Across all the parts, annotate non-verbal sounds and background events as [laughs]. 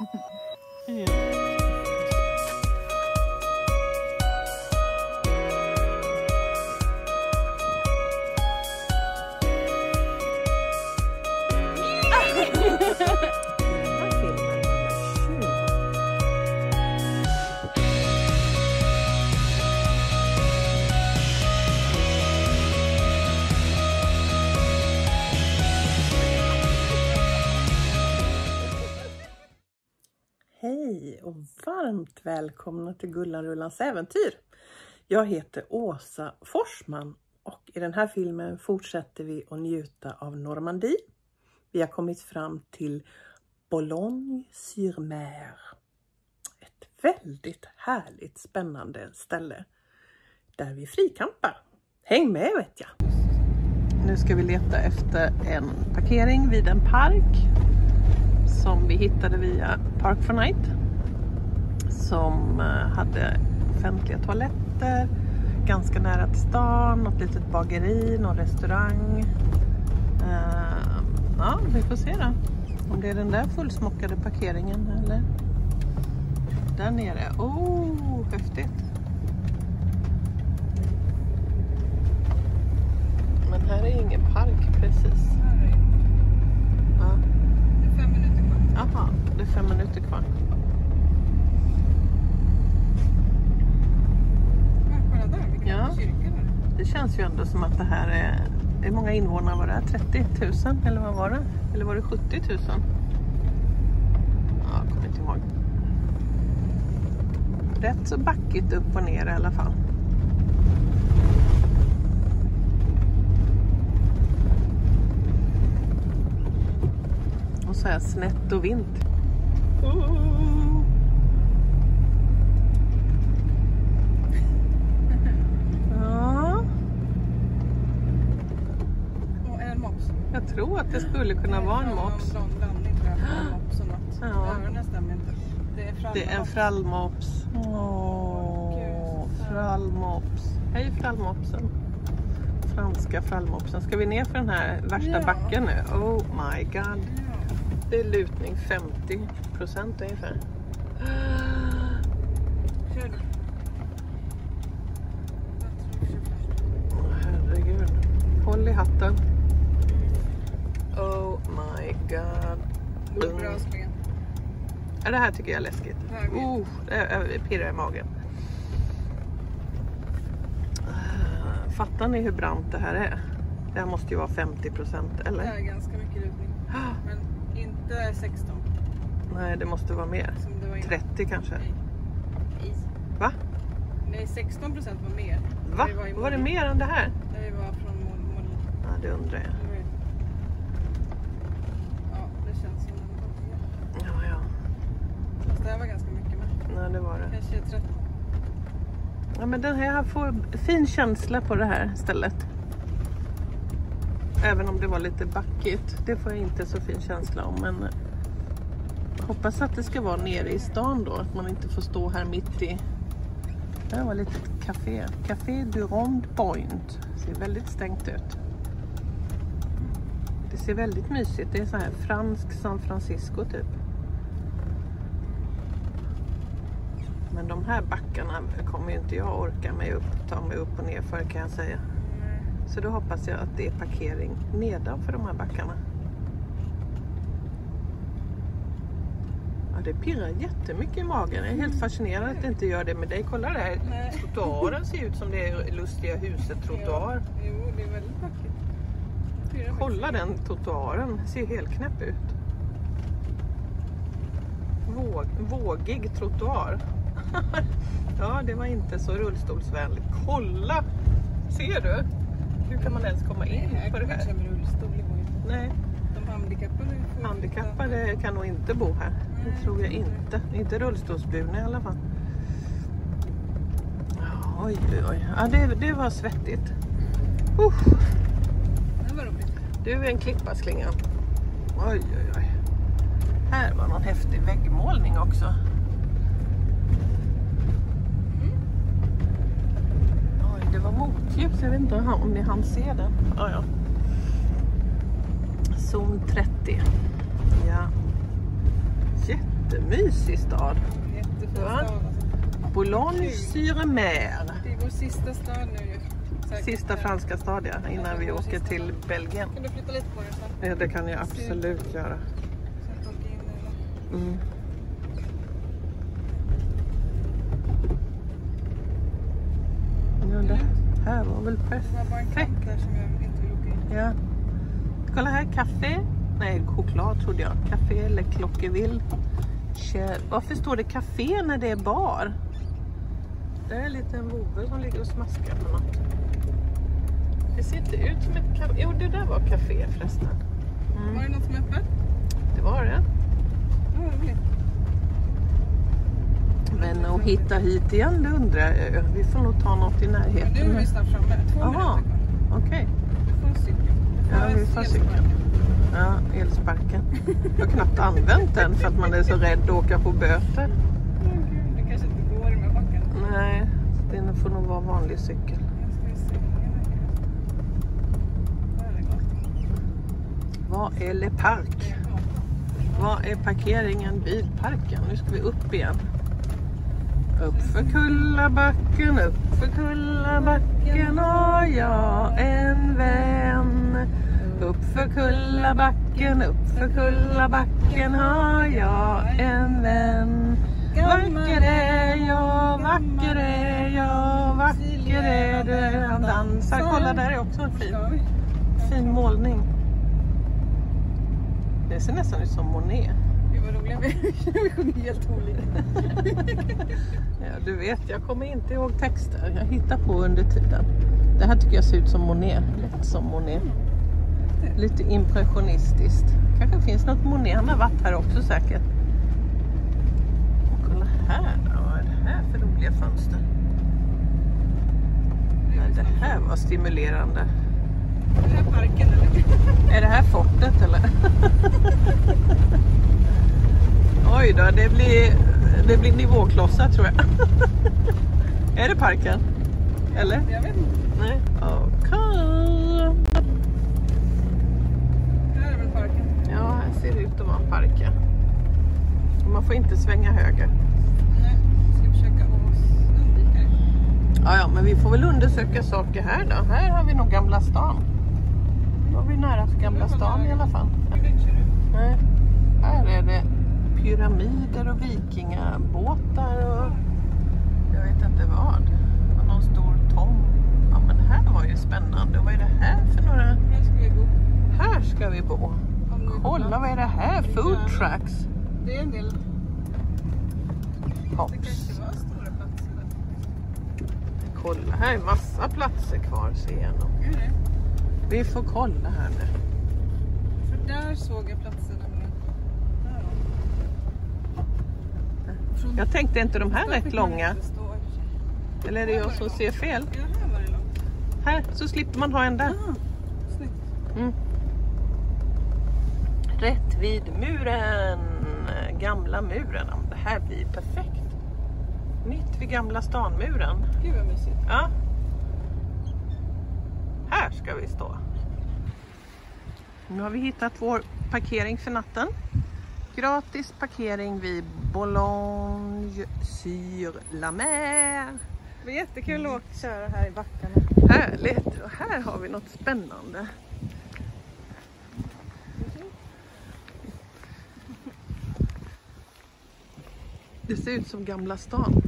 [laughs] yeah. Välkomna till Gullanrullans äventyr. Jag heter Åsa Forsman och i den här filmen fortsätter vi att njuta av Normandie. Vi har kommit fram till Boulogne-sur-Mer. Ett väldigt härligt spännande ställe där vi frikampar. Häng med vet jag! Nu ska vi leta efter en parkering vid en park som vi hittade via Park for Night som eh, hade offentliga toaletter ganska nära till stan, något litet bageri, någon restaurang. Uh, ja, vi får se då om det är den där fullsmockade parkeringen eller där nere. Oh, häftigt! Men här är ingen park precis. Ja. Jaha, det är fem minuter kvar. Ja. Det känns ju ändå som att det här är... Hur många invånare var det? 30 000 eller vad var det? Eller var det 70 000? Ja, jag kommer inte ihåg. Rätt så backigt upp och ner i alla fall. Och så här snett och vint. Oh Och en mops jag tror att det skulle kunna vara en mops. [gasps] Ja. Det är är en frallmops. Åh, frallmops. Hej frallmopsen. Franska frallmopsen. Ska vi ner för den här värsta backen nu? Oh my god. Det är lutning 50 procent ungefär. [gasps] Herregud. Håll i hatten. God. Det bra. Ja, det här tycker jag är läskigt. Det vet Oh, det det pirrar i magen. Ah, Fattar ni hur brant det här är? Det här måste ju vara 50 procent, Det eller? är ganska mycket lutning. Men inte 16 Nej, det måste vara mer. som det var innan. 30 kanske. Nej. Nej. Va? Nej, 16 procent var mer. Va? Var det mer än det här? Vi var från Molly. Ja, det undrar jag. Det var ju- Ja, det känns som den var mer. Ja, ja. Här var ganska mycket mer. Nej, det var det. Kanske 13. Ja, men den här får fin känsla på det här stället. Även om det var lite backigt. Det får jag inte så fin känsla om. Men hoppas att det ska vara nere i stan då. Att man inte får stå här mitt i. Det här var lite café. Café du Rond Point. Ser väldigt stängt ut. Det ser väldigt mysigt. Det är så här fransk San Francisco typ. Men de här backarna kommer ju inte jag orka mig upp, ta mig upp och ner för kan jag säga. Så då hoppas jag att det är parkering nedanför de här backarna. Ja, det pirrar jättemycket i magen. Jag är helt fascinerad att det inte gör det med dig. Kolla där, Nej. trottoaren ser ut som det är lustiga huset trottoar. Ja, jo, det är väldigt vackert. Kolla den trottoaren, ser helt knäpp ut. Våg, vågig trottoar. [laughs] ja, det var inte så rullstolsvänligt. Kolla! Ser du? Hur kan man ens komma in Nej, på det här? med rullstol. Nej, De handikappade handikappade kan nog inte bo här. Det tror jag inte. Inte rullstolsburna i alla fall. Oj, oj, oj. Ja, det, det var svettigt. Uff. Det var roligt. Du är en klipparslinga. Oj, oj, oj. Här var någon häftig väggmålning också. Oj, det var motljus. Jag vet inte om ni hann se det. Ja, ja. Zon 30. Ja. jättemysig stad. Jättefin stad alltså. Boulogne-sur-Mer. Det är vår sista stad nu ju. Säkert. Sista franska stad ja, innan vi åker till Belgien. Kan du flytta lite på så? Ja, det kan jag absolut göra. Mm. Ja, det här var väl Det var bara en perfekt. kant där som jag inte vill åka in. Ja. Kolla här, kaffe. Nej, choklad trodde jag. Café eller Klockevill. Kär- Varför står det café när det är bar? Det är en liten vovve som ligger och smaskar på något. Det ser inte ut som ett café. Jo, det där var café förresten. Var Mm, det något som öppet? det var det. Ja, roligt. Men att hitta hit igen, det undrar jag. Vi får nog ta något i Men nu närheten. är vi snart framme. Två Aha. minuter kvar. Okej, Du får. Du Ja, vi får cykeln. ja, elsparken. Jag har knappt använt den för att man är så rädd att åka på böter. Åh gud, det kanske inte går här backarna. Nej, det får nog vara vanlig cykel. Vad är Le gatan. Vad är parkeringen vid parken? Nu ska vi upp igen. Uppför Kullabacken, uppför Kullabacken har jag en vän. Uppför Kullabacken, uppför Kullabacken har jag en vän. Vacker är jag, vacker är jag, vacker är du. Han dansar. Kolla där är också en fin, fin målning. Det ser nästan ut som Monet. Roliga [laughs] vi sjunger helt olika. [laughs] Ja, du vet, jag kommer inte ihåg texter. Jag hittar på under tiden. Det här tycker jag ser ut som Monet. Lätt som Monet. Lite impressionistiskt. Kanske finns något Monet. Han har varit här också säkert. Och kolla här då. Vad är det här för roliga fönster? Det här var stimulerande. Är det här parken eller? Är det här fortet eller? [laughs] Oj då, det blir, det blir nivåklossar tror jag. [laughs] är det parken? Eller? Jag vet inte. Nej. Okej. Här är väl parken? Ja, här ser det ut att vara en park. ja. Man får inte svänga höger. Nej, vi ska försöka undvika det. Ja, ja, men vi får väl undersöka saker här då. Här har vi nog Gamla stan. Då är vi nära Gamla stan i alla fall. Nej. Här är det pyramider och vikingabåtar och jag vet inte vad. Och någon stor tom. Ja men det här var ju spännande. Vad är det här för några? Här ska vi bo. Här ska vi bo. Kolla vad är det här? Food trucks. Det är en del. Hops. Kolla, här är massa platser kvar ser jag nog. Vi får kolla här nu. För där såg jag platser nämligen. Där då. Från- Jag tänkte inte de här rätt långa. Eller är det jag som ser fel? Här så slipper man ha en där. Mm. Rätt vid muren. Gamla muren. Det här blir perfekt. Mitt vid Gamla stanmuren. Gud vad mysigt. Ja. Här ska vi stå. Nu har vi hittat vår parkering för natten. Gratis parkering vid Boulogne-sur-la-Mer. Det var jättekul att köra här i backarna. Härligt! Och här har vi något spännande. Det ser ut som Gamla stan.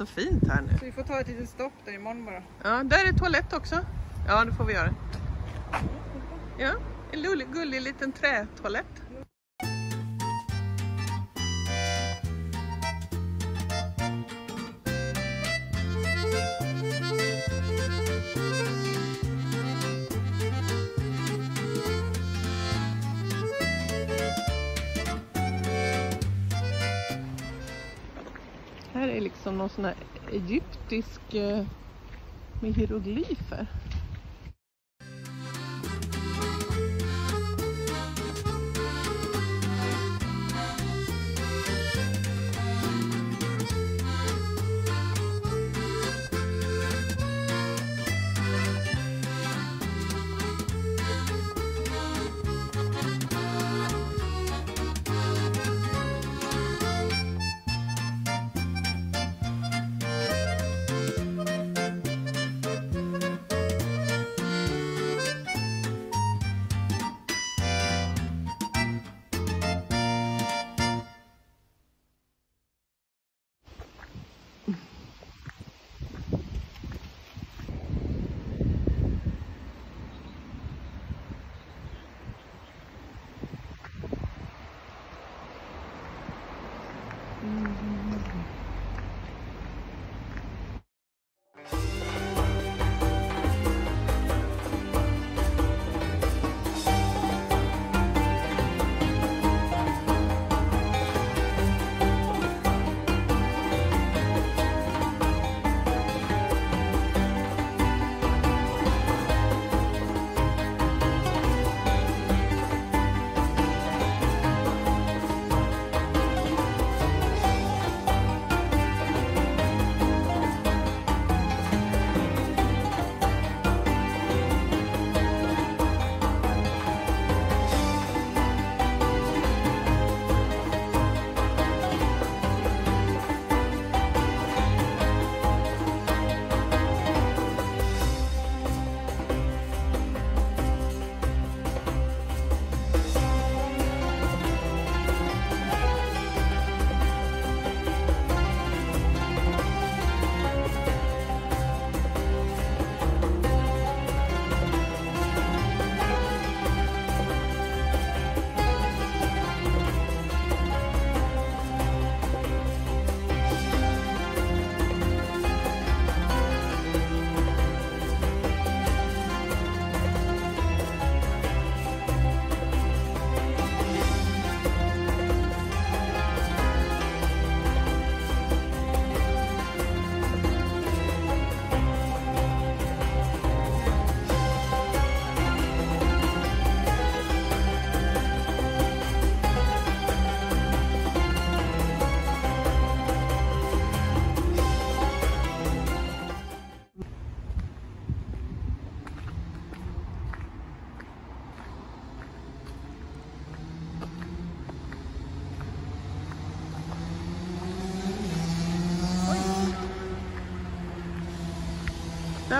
Så fint här nu. Så vi får ta ett litet stopp där imorgon bara. Ja, där är toalett också. Ja, det får vi göra. Ja, en lullig, gullig liten trätoalett. Här är liksom någon sån här egyptisk eh, med hieroglyfer.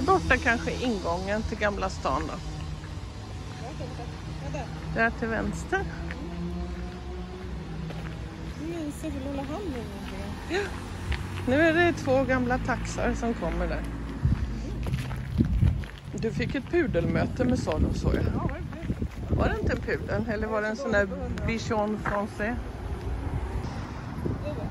Där borta kanske är ingången till Gamla stan då. Där. Till vänster. Det är en Nu är det två gamla taxar som kommer där. Du fick ett pudelmöte med Salo såg jag. Var det inte en pudel eller var det en sån där bichon français? Det är det.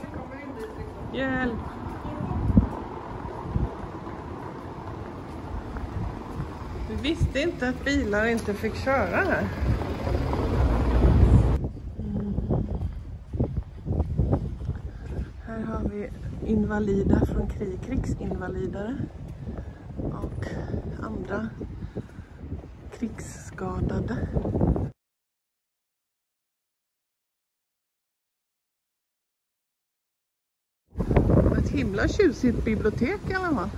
Vi kommer in dit liksom. Hjälp! Vi visste inte att bilar inte fick köra här. Mm. Här har vi invalida från krig, krigsinvalidare. och andra krigsskadade. Ett himla tjusigt bibliotek i alla fall.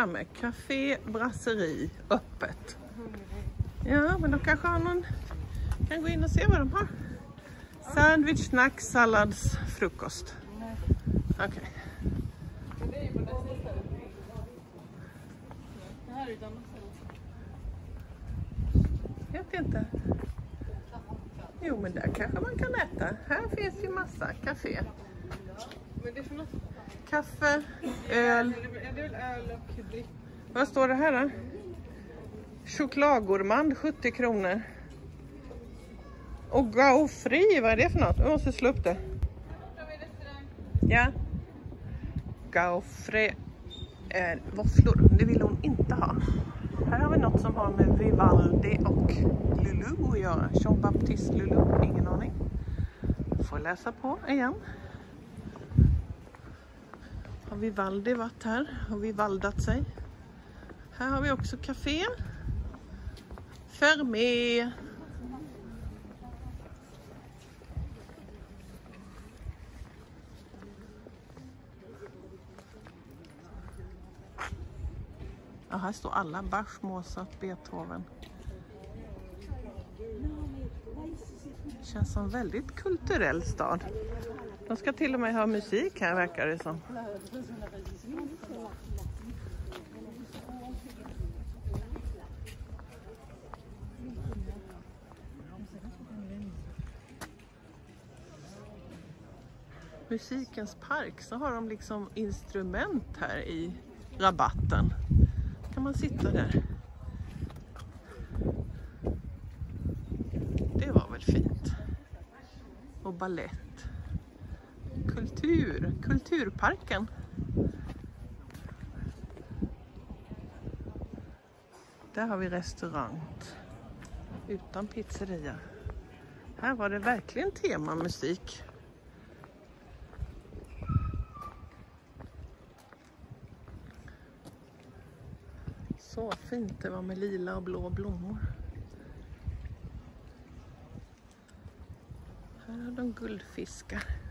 Framme. Café Brasserie öppet. Ja, men de kanske har någon... Kan gå in och se vad de har. Sandwich, snack, sallads, frukost. Okej. Okay. det är ju på. Det här är ju ett annat ställe. Vet inte. Jo, men där kanske man kan äta. Här finns ju massa café. Men det är för något. Kaffe, öl. Det är väl öl och dryck. Vad står det här då? Chokladgourmand 70 kronor. Och gaufri, vad är det för något? Jag måste slå upp det. Ja. Gaufri är våfflor. Det vill hon inte ha. Här har vi något som har med Vivaldi och Lulu att göra. Jean Baptiste Lulu, ingen aning. Får läsa på igen. Har Vivaldi varit här? Har Vivaldat sig? Här har vi också café. Fermé. Ja, här står alla. Bach, Mozart, Beethoven. Känns som en väldigt kulturell stad. De ska till och med ha musik här verkar det som. Musikens park så har de liksom instrument här i rabatten. kan man sitta där. Det var väl fint. Och ballett. Kultur, Kulturparken. Där har vi restaurang utan pizzeria. Här var det verkligen temamusik. Så fint det var med lila och blå blommor. Här har de guldfiskar.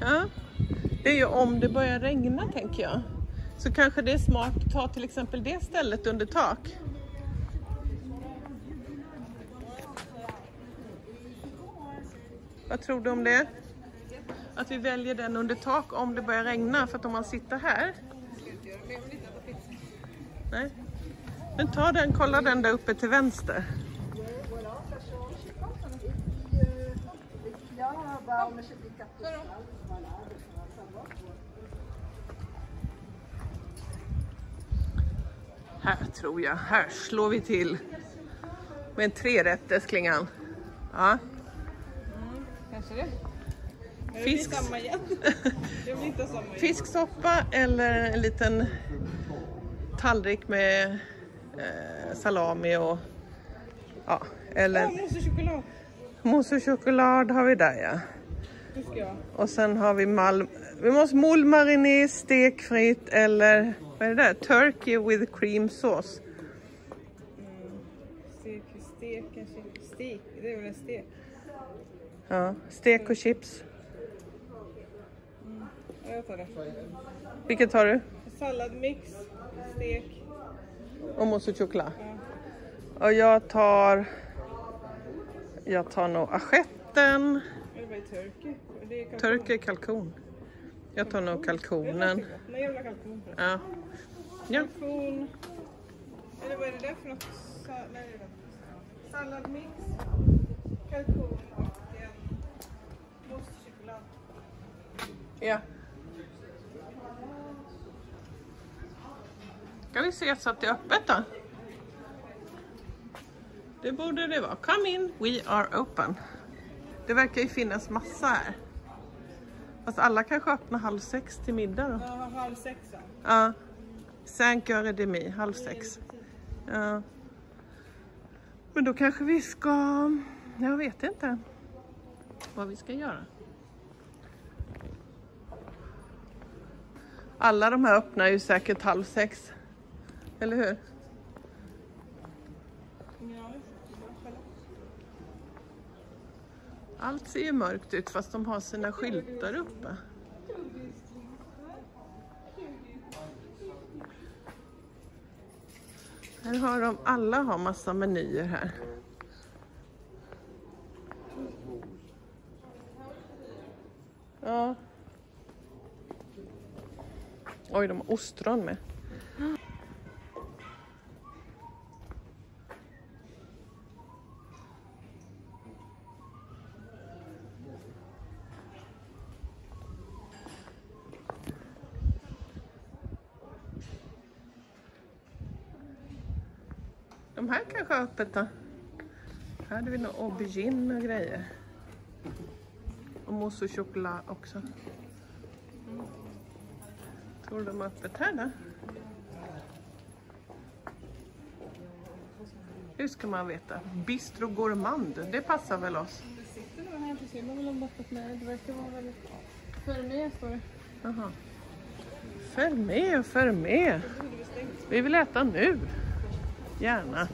Ja. Det är ju om det börjar regna tänker jag. Så kanske det är smart att ta till exempel det stället under tak. Vad tror du om det? Att vi väljer den under tak om det börjar regna för att om man sitter här. Men. Nej. Men ta den, kolla den där uppe till vänster. Här tror jag, här slår vi till med en trerätters klingan. Ja. Kanske det. Men Fisk. [laughs] Det blir inte samma igen. Fisksoppa eller en liten tallrik med eh, salami och ja, Ja, eller mousse och choklad. mousse och choklad har vi där ja. Det ska jag. Och sen har vi malm, vi måste moule mariné, stekfritt eller vad är det där? Turkey with cream sauce. Stek, stek kanske. Stek, det är väl en stek? Ja, stek och chips. Ja, jag tar det. Vilket tar du? Salladmix, stek. Och mousse choklad. Ja. Och jag tar, jag tar nog assieten. Eller vad är turkey? Turkey kalkon. Jag tar nog kalkonen. Nej, jag vill ha kalkon. Ja. ja. Kalkon. Eller vad är det där för något? Sa nej. Salladmix, kalkon och en mousse ja. Ska vi se så att det är öppet då? Det borde det vara. Come in, we are open. Det verkar ju finnas massa här. Fast alla kanske öppnar halv sex till middag då. Ja, halv sex ja. Ja. Cinq heures et demi, halv sex. Ja. Men då kanske vi ska... Jag vet inte vad vi ska göra. Alla de här öppnar ju säkert halv sex. Eller hur? Ja, jag själv. Allt ser ju mörkt ut fast de har sina skyltar uppe. Här har de, alla har massa menyer här. Ja. Oj, de har ostron med. De här kanske har öppet då? Här hade vi nog aubergine och grejer. Och mousse och choklad också. Tror du de har öppet här då? Hur ska man veta? Bistro Gourmand, det passar väl oss? Det sitter några här ser man väl om öppet med. Det verkar vara väldigt... För mig står det. Jaha. Följ med, med. Borde vi stängt. Vi vill äta nu. Gärna.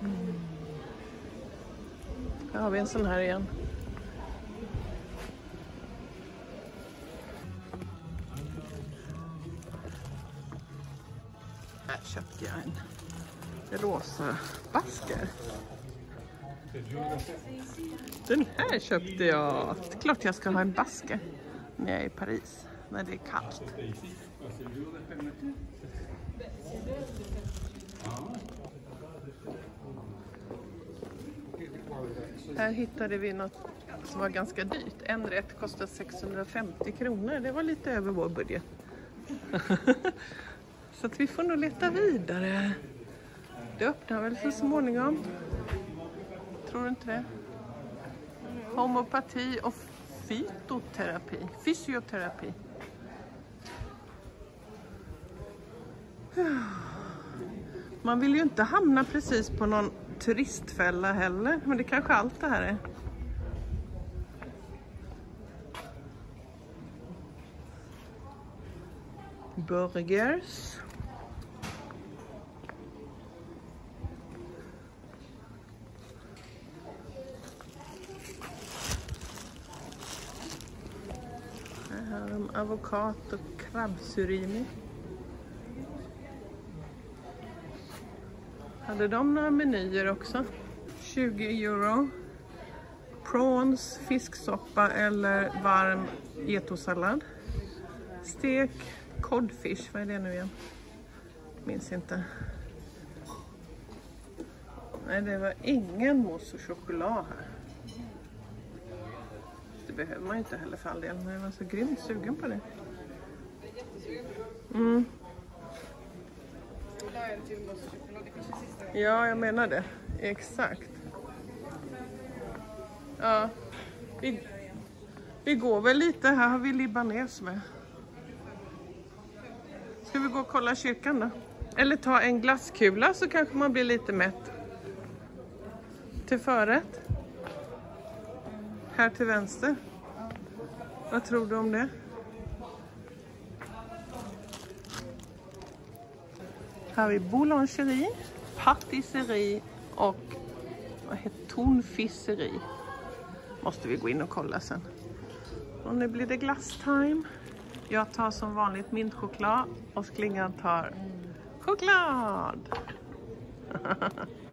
Mm. Här har vi en sån här igen. Här köpte jag en rosa basker. Den här köpte jag. Det är klart jag ska ha en basker när jag är i Paris, när det är kallt. Här hittade vi något som var ganska dyrt. En rätt kostade 650 kronor. Det var lite över vår budget. [laughs] Så att vi får nog leta vidare. Det öppnar väl så småningom. Tror du inte det? Homopati och fytoterapi. Fysioterapi. [sighs] Man vill ju inte hamna precis på någon turistfälla heller. Men det kanske allt det här är. Burgers. Här har de avokat och krabbsurimi. Hade de några menyer också? 20 euro. prawns, fisksoppa eller varm getosallad. Stek codfish, vad är det nu igen? Minns inte. Nej, det var ingen mousse och choklad här. Det behöver man ju inte heller för all del, men jag var så grymt sugen på det. Mm. En till mousse och. Det kanske är sista gången. Ja, jag menar det. Exakt. Ja. Vi, vi går väl lite. Här har vi libanes med. Ska vi gå och kolla kyrkan då? Eller ta en glasskula så kanske man blir lite mätt. Till förrätt. Här till vänster. Vad tror du om det? Här har vi boulangerie, patisserie och vad heter tonfisseri. Måste vi gå in och kolla sen. Och nu blir det glasstime. Jag tar som vanligt mintchoklad och Sklingan tar choklad. [laughs]